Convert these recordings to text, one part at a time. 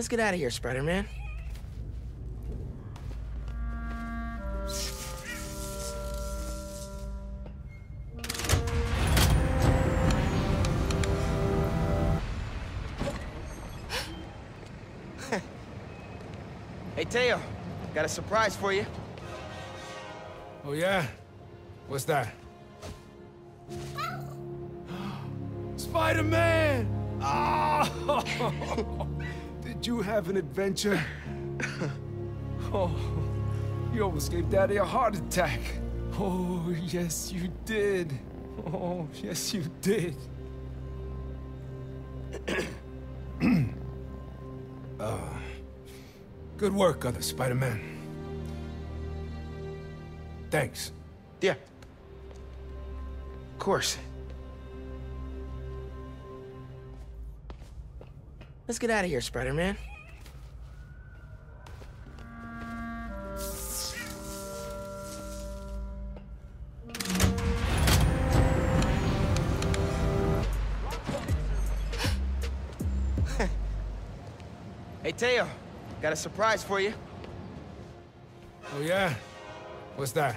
Let's get out of here, Spider-Man. hey, Teo. Got a surprise for you. Oh, yeah? What's that? Spider-Man! Oh! Did you have an adventure? oh, you almost gave Daddy a heart attack. Oh, yes, you did. Oh, yes, you did. uh, good work, other Spider-Man. Thanks. Yeah. Of course. Let's get out of here, Spider-Man. hey, Teo. Got a surprise for you. Oh, yeah? What's that?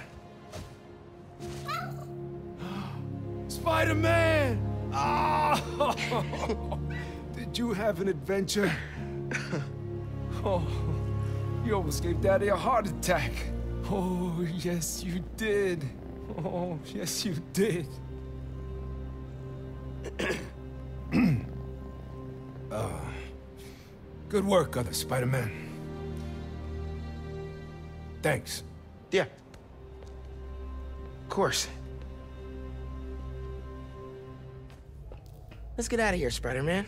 Spider-Man! Oh! Did you have an adventure? oh, you almost gave Daddy a heart attack. Oh, yes, you did. Oh, yes, you did. uh, good work, other Spider-Man. Thanks. Yeah. Of course. Let's get out of here, Spider-Man.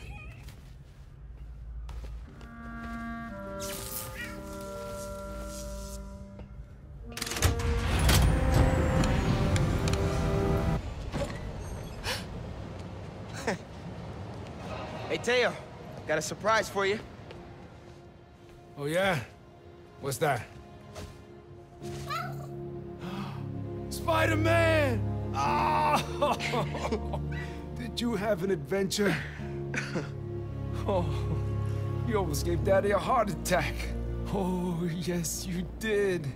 Got a surprise for you. Oh, yeah? What's that? Spider-Man! Oh! Did you have an adventure? oh, you almost gave Daddy a heart attack. Oh, yes, you did.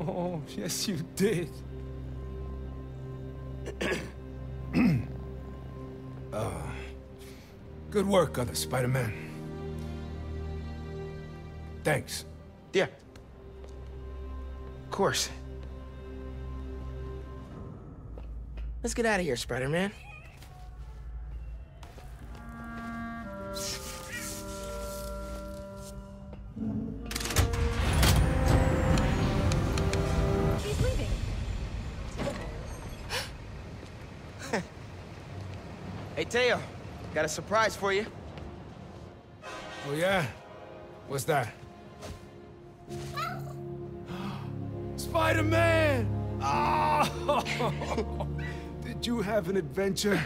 Oh, yes, you did. uh, good work, other Spider-Man. Thanks. Yeah. Of course. Let's get out of here, Spider-Man. Leaving. hey, Teo. Got a surprise for you. Oh, yeah? What's that? Spider-Man! Oh! Did you have an adventure?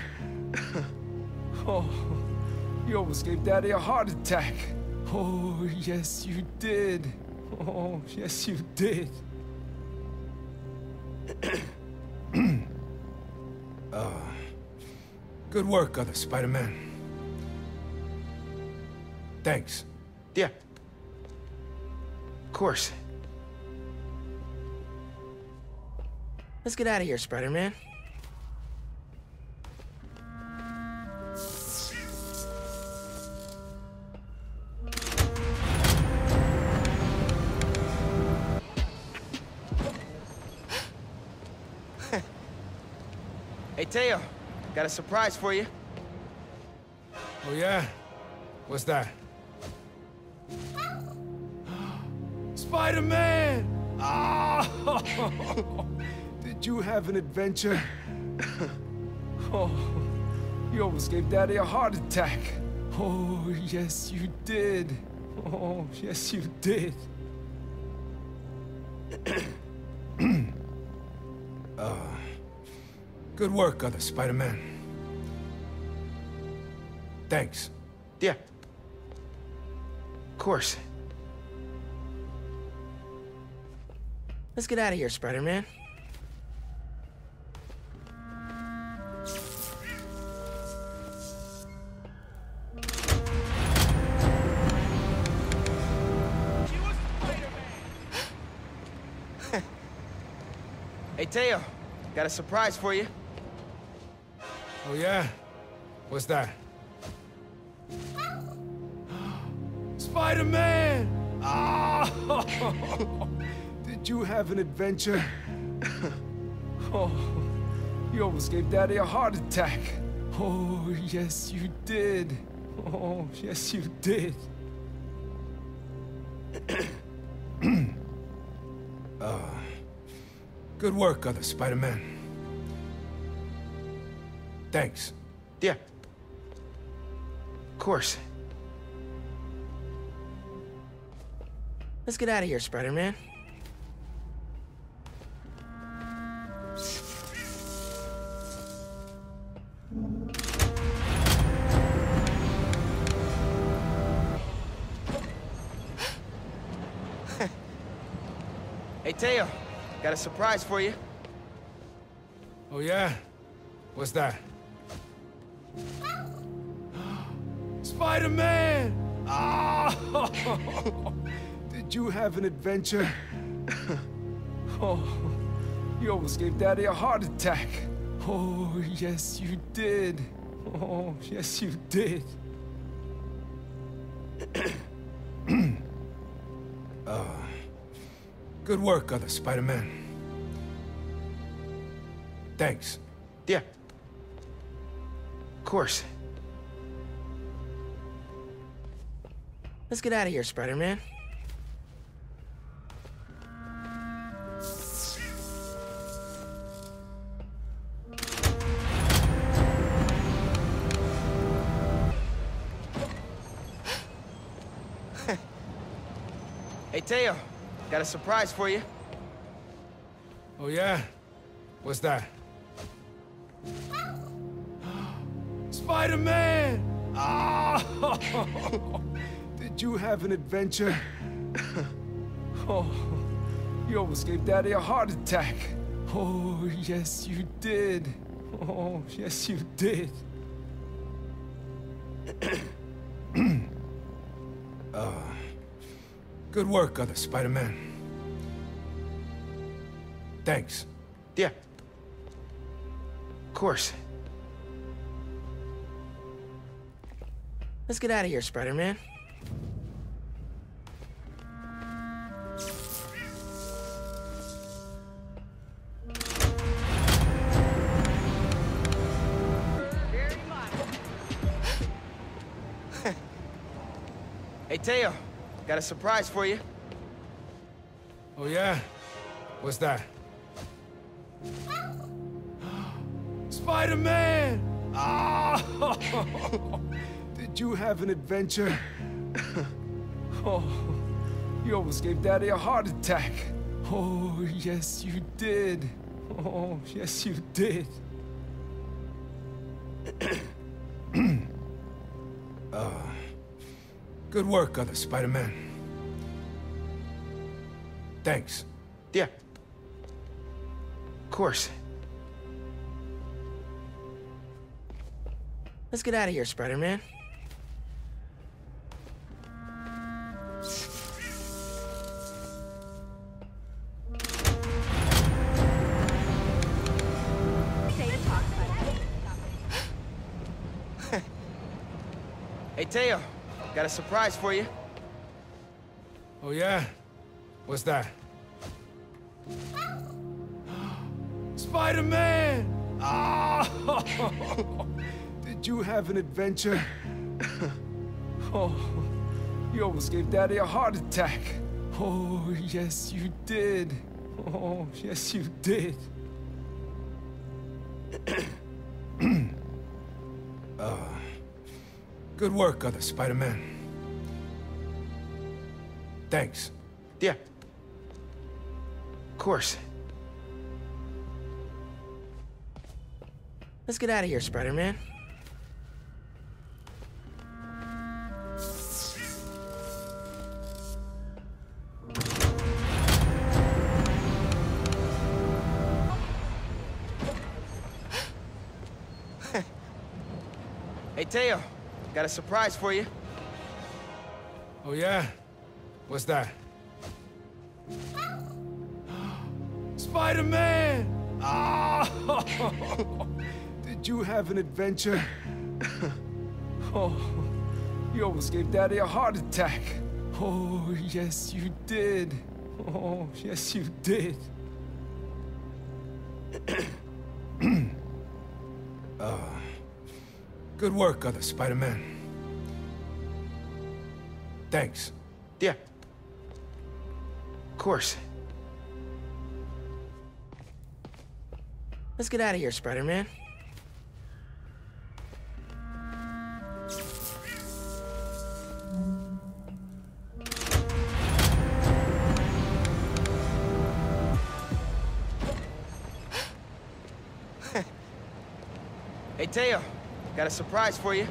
oh, you almost gave Daddy a heart attack. Oh, yes, you did. Oh, yes, you did. uh, good work, other Spider-Man. Thanks. Yeah. Of course. Let's get out of here, Spider-Man. hey, Teo. Got a surprise for you. Oh, yeah? What's that? Spider-Man! Oh! Did you have an adventure? oh, you almost gave Daddy a heart attack. Oh, yes, you did. Oh, yes, you did. uh, good work, other Spider-Man. Thanks. Yeah. Of course. Let's get out of here, Spider-Man. Hey, Teo, got a surprise for you. Oh, yeah? What's that? Spider-Man! Oh! Did you have an adventure? Oh, you almost gave Daddy a heart attack. Oh, yes, you did. Oh, yes, you did. Good work, other Spider-Man. Thanks. Yeah. Of course. Let's get out of here, Spider-Man. Surprise for you. Oh, yeah? What's that? Spider-Man! Oh! Did you have an adventure? Oh, you almost gave Daddy a heart attack. Oh, yes, you did. Oh, yes, you did. uh, good work, other Spider-Man. Thanks. Yeah. Of course. Let's get out of here, Spider-Man. hey, Teo. Got a surprise for you. Oh, yeah? What's that? Spider-Man! Oh! Did you have an adventure? Oh, you almost gave Daddy a heart attack. Oh, yes, you did. Oh, yes, you did. uh, good work, other Spider-Man. Thanks. Yeah. Of course. Let's get out of here, Spider-Man. hey, Teo. Got a surprise for you. Oh, yeah? What's that? Spider-Man! Oh! Did you have an adventure? Oh, you almost gave Daddy a heart attack. Oh, yes, you did. Oh, yes, you did. uh, good work, other Spider-Man. Thanks. Yeah. Of course. Let's get out of here, Spider-Man. A surprise for you. Oh, yeah? What's that? Spider-Man! Oh! Did you have an adventure? Oh, you almost gave Daddy a heart attack. Oh, yes, you did. Oh, yes, you did. uh, good work, other Spider-Man. Thanks. Yeah. Of course. Let's get out of here, Spider-Man. hey, Teo. Got a surprise for you. Oh, yeah? What's that? Spider-Man! Ah! Did you have an adventure? Oh, you almost gave Daddy a heart attack. Oh, yes, you did. Oh, yes, you did. uh, good work, other Spider-Man. Thanks. Yeah. Of course. Let's get out of here, Spider-Man. hey, Teo. Got a surprise for you.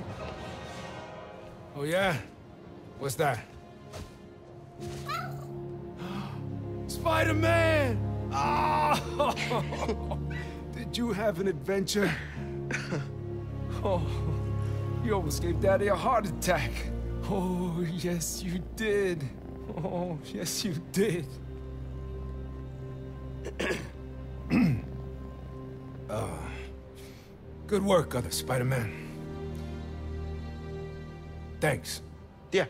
Oh, yeah? What's that? Spider-Man! Ah! Did you have an adventure? oh, you almost gave Daddy a heart attack. Oh, yes, you did. Oh, yes, you did. uh, good work, other Spider-Man. Thanks. Yeah.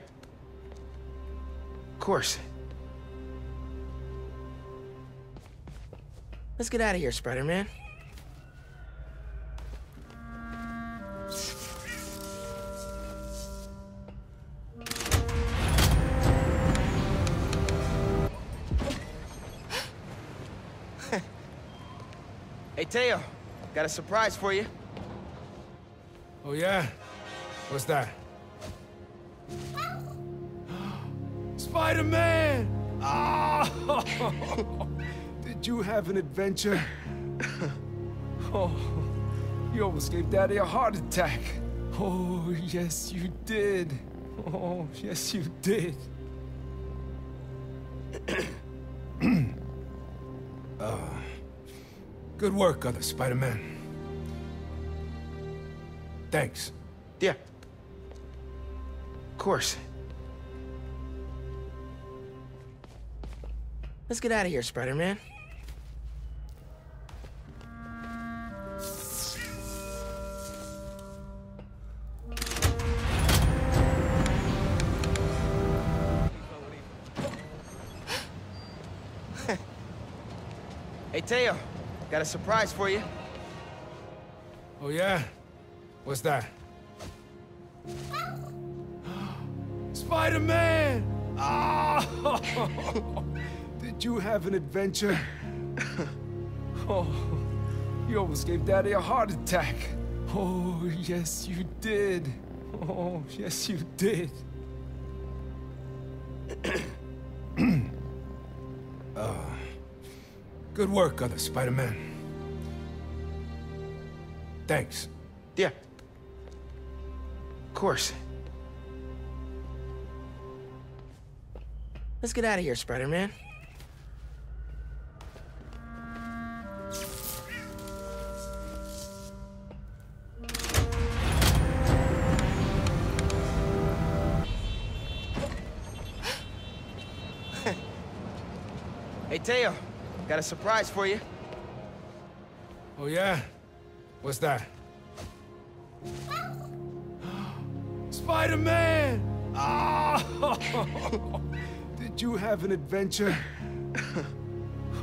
Of course. Let's get out of here, Spider-Man. hey, Teo. Got a surprise for you. Oh, yeah? What's that? Spider-Man! Ah! Did you have an adventure? oh, you almost gave Daddy a heart attack. Oh, yes, you did. Oh, yes, you did. uh, good work, other Spider-Man. Thanks. Yeah. Of course. Let's get out of here, Spider-Man. Hey, Teo. Got a surprise for you. Oh, yeah? What's that? Spider-Man! Ah! Did you have an adventure? oh, you almost gave Daddy a heart attack. Oh, yes, you did. Oh, yes, you did. good work, other Spider-Man. Thanks. Yeah. Of course. Let's get out of here, Spider-Man. Got a surprise for you. Oh, yeah? What's that? Spider-Man! Ah! Did you have an adventure?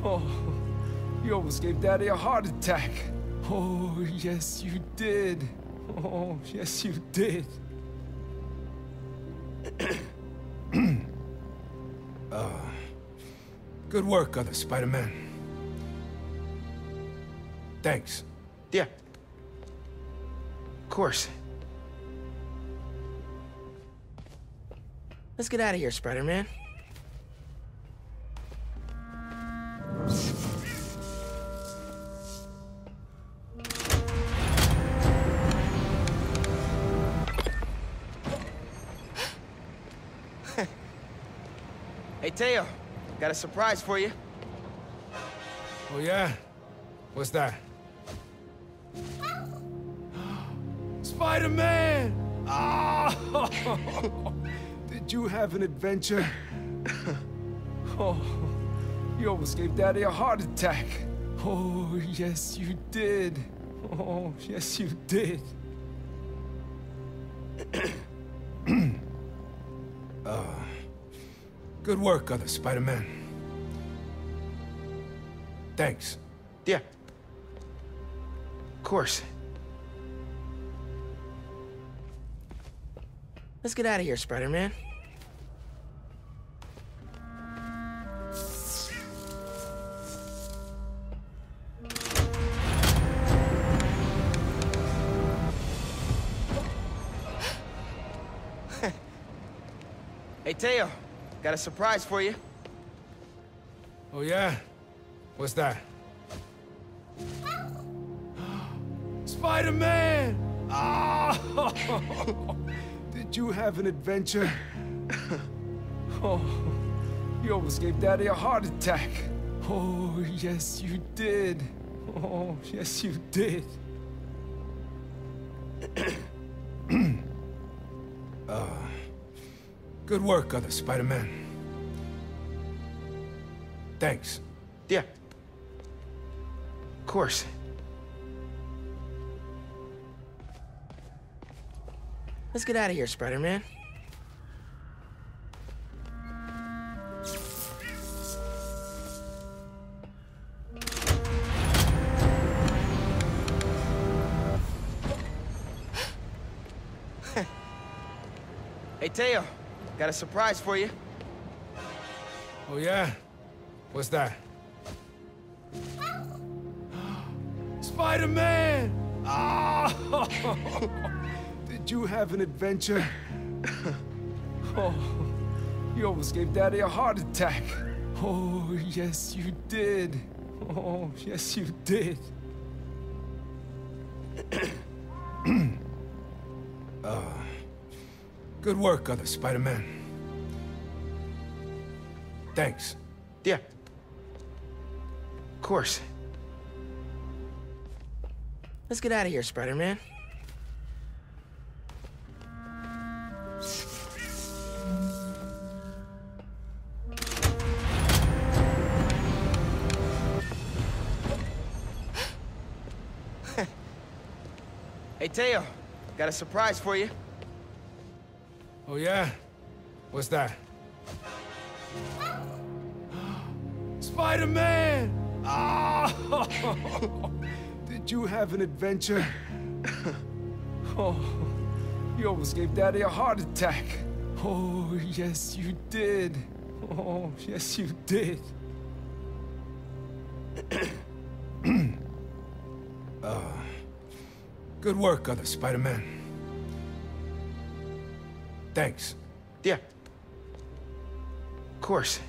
oh, you almost gave Daddy a heart attack. Oh, yes, you did. Oh, yes, you did. good work, other Spider-Man. Thanks. Yeah. Of course. Let's get out of here, Spider-Man. Surprise for you. Oh, yeah? What's that? Spider-Man! Ah! Did you have an adventure? oh, you almost gave Daddy a heart attack. Oh, yes, you did. Oh, yes, you did. uh, good work, other Spider-Man. Thanks. Yeah. Of course. Let's get out of here, Spider-Man. hey, Teo. Got a surprise for you. Oh, yeah? What's that? Spider-Man! Oh! Did you have an adventure? Oh, you almost gave Daddy a heart attack. Oh, yes, you did. Oh, yes, you did. uh, good work, other Spider-Man. Thanks. Yeah. Of course. Let's get out of here, Spider-Man. hey, Teo. Got a surprise for you. Oh, yeah? What's that? Spider-Man! Oh! Did you have an adventure? Oh, you almost gave Daddy a heart attack. Oh, yes, you did. Oh, yes, you did. uh, good work, other Spider-Man. Thanks. Yeah. Of course. Let's get out of here, Spider-Man. hey, Teo. Got a surprise for you. Oh, yeah? What's that? Spider-Man! Oh! Did you have an adventure? Oh, you almost gave Daddy a heart attack. Oh, yes, you did. Oh, yes, you did. uh, good work, other Spider-Man. Thanks. Yeah. Of course.